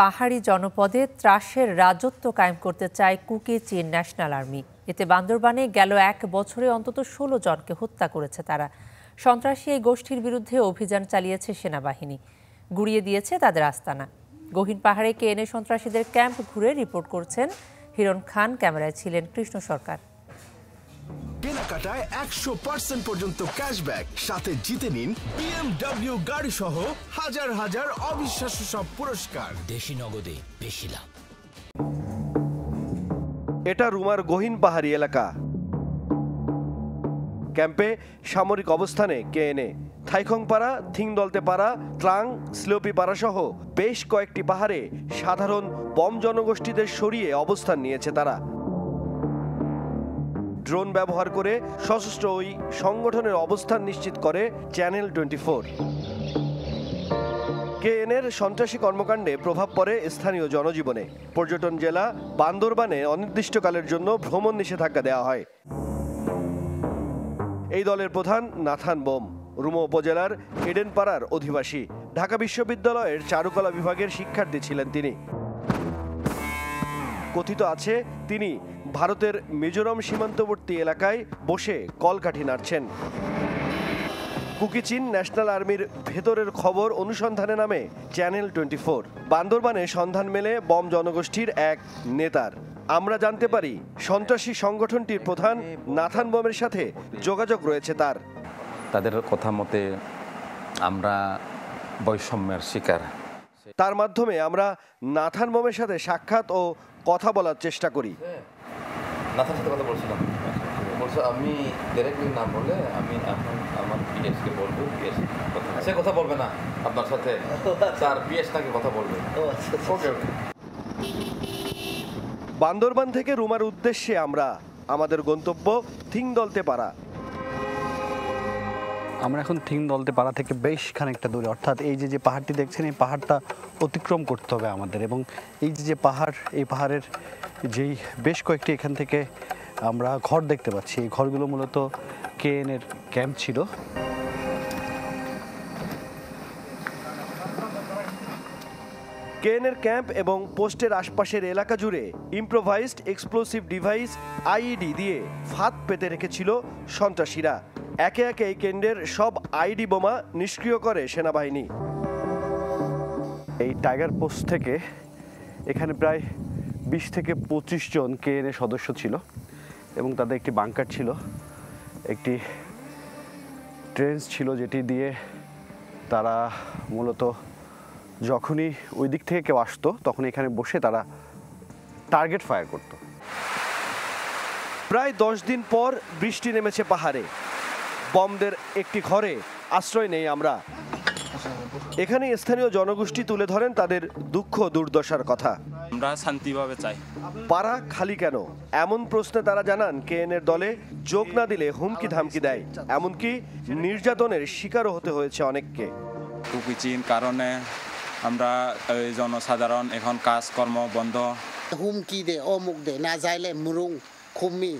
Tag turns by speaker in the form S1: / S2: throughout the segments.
S1: পাহাড়ি জনপদে ত্রাসের রাজত্ব কায়েম করতে চায় কুকি চীন ন্যাশনাল আর্মি। এতে বান্দরবানে গেল এক বছরে অন্তত ষোলো জনকে হত্যা করেছে তারা। সন্ত্রাসী এই গোষ্ঠীর বিরুদ্ধে অভিযান চালিয়েছে সেনাবাহিনী। গুড়িয়ে দিয়েছে তাদের আস্তানা। গহীন পাহাড়ে কে এনে সন্ত্রাসীদের ক্যাম্প ঘুরে রিপোর্ট করছেন হিরণ খান, ক্যামেরায় ছিলেন কৃষ্ণ সরকার।
S2: কেনাকাটায় একশো পার্সেন্ট পর্যন্ত ক্যাশব্যাক সাথে জিতে নিন বিএমডব্লিউ গাড়ি সহ হাজার হাজার অবিশ্বাস্য সব পুরস্কার।
S3: দেশি নগদে বেশি লাভ।
S4: এটা রুমার গহীন পাহাড়ি এলাকা। ক্যাম্পে সামরিক অবস্থানে কেএনএ থাইখংপাড়া থিংদলতেপাড়া ত্রাং স্লোপিপাড়া সহ বেশ কয়েকটি পাহাড়ে সাধারণ বম জনগোষ্ঠীদের সরিয়ে অবস্থান নিয়েছে তারা। ড্রোন ব্যবহার করে সশস্ত্র ওই সংগঠনের অবস্থান নিশ্চিত করে চ্যানেল টোয়েন্টি ফোর কেএনএর সন্ত্রাসী কর্মকাণ্ডে প্রভাব পড়ে স্থানীয় জনজীবনে। পর্যটন জেলা বান্দরবানে অনির্দিষ্টকালের জন্য ভ্রমণ নিষেধাজ্ঞা দেওয়া হয়। এই দলের প্রধান নাথান বোম, রুমো উপজেলার এডেনপাড়ার অধিবাসী। ঢাকা বিশ্ববিদ্যালয়ের চারুকলা বিভাগের শিক্ষার্থী ছিলেন তিনি। কথিত আছে তিনি ভারতের মিজোরাম সীমান্তবর্তী এলাকায় বসে কলকাঠি নাড়ছেন। কুকিচিন ন্যাশনাল আর্মির ভেতরের খবর অনুসন্ধানে নামে চ্যানেল টোয়েন্টি ফোর। বান্দরবানে সন্ধান মেলে বম জনগোষ্ঠীর এক নেতার। আমরা জানতে পারি সন্ত্রাসী সংগঠনটির প্রধান নাথান বমের সাথে যোগাযোগ রয়েছে তার।
S5: তাদের কথা মতে আমরা বৈষম্যের শিকার।
S4: তার মাধ্যমে আমরা নাথান বমের সাথে সাক্ষাৎ ও কথা বলার চেষ্টা করি।
S6: নাথার সাথে কথা বলছিলাম। বলছো আমি ডিরেক্টলি না বলে আমি এখন আমার পিএসকে বলব পিএস সে কথা বলবে না আপনার সাথে। তার পিএস নাকি কথা বলবে। ওকে ওকে
S4: বান্দরবান থেকে রুমার উদ্দেশ্যে আমরা আমাদের গন্তব্য থিংদলতে পারা
S7: আমরা এখন থিং দলতে পাড়া থেকে বেশ খানিকটা দূরে। অর্থাৎ এই যে যে পাহাড়টি দেখছেন, এই পাহাড়টা অতিক্রম করতে হবে আমাদের। এবং এই যে যে পাহাড়, এই পাহাড়ের যেই বেশ কয়েকটি এখান থেকে আমরা ঘর দেখতে পাচ্ছি। এই ঘরগুলো মূলত কেএনের ক্যাম্প ছিল।
S4: কেএনের ক্যাম্প এবং পোস্টের আশপাশের এলাকা জুড়ে ইম্প্রোভাইজড, এক্সপ্লোসিভ ডিভাইস, আইইডি দিয়ে ফাঁদ পেতে রেখেছিল সন্ত্রাসীরা। একে একে এই কেন্দ্রের সব আইডি বোমা নিষ্ক্রিয় করে সেনাবাহিনী। এই টাইগার পোস্ট থেকে এখানে প্রায় বিশ থেকে পঁচিশ জন কেএনএ সদস্য ছিল এবং তাদের একটি বাংকার ছিল। একটি ট্রেন্স ছিল যেটি দিয়ে তারা মূলত যখনই ওই দিক থেকে কেউ আসতো, তখন এখানে বসে তারা টার্গেট ফায়ার করত। প্রায় দশ দিন পর বৃষ্টি নেমেছে পাহাড়ে। বমদের একটি ঘরে আশ্রয় নেই আমরা। এখানে স্থানীয় জনগোষ্ঠী তুলে ধরেন তাদের দুঃখ দুর্দশার কথা।
S8: আমরা শান্তিভাবে চাই।
S4: পাড়া খালি কেন? এমন প্রশ্নে তারা জানান কেএনের দলে যোগ না দিলে হুমকি ধামকি দেয়। এমনকি নির্যাতনের শিকারও হতে হয়েছে অনেককে।
S8: কুকিচিন কারণে আমরা এই জনসাধারণ এখন কাজকর্ম বন্ধ।
S9: হুমকি দে অমুক দে না যাইলে মুরুং খুমি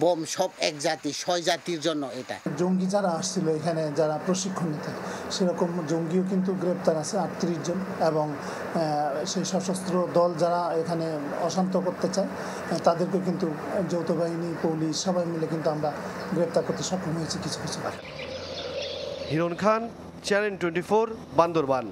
S9: বোম সব এক জাতি ছয় জাতির জন্য এটা।
S10: জঙ্গি যারা আসছিল এখানে যারা প্রশিক্ষণ নিতে সেরকম জঙ্গিও কিন্তু গ্রেপ্তার আছে আটত্রিশ জন এবং সেই সশস্ত্র দল যারা এখানে অশান্ত করতে চায় তাদেরকে কিন্তু যৌথ বাহিনী পুলিশ সবাই মিলে কিন্তু আমরা গ্রেপ্তার করতে সক্ষম হয়েছি কিছু কিছু
S4: Hiran Khan channel twenty four Bandarban.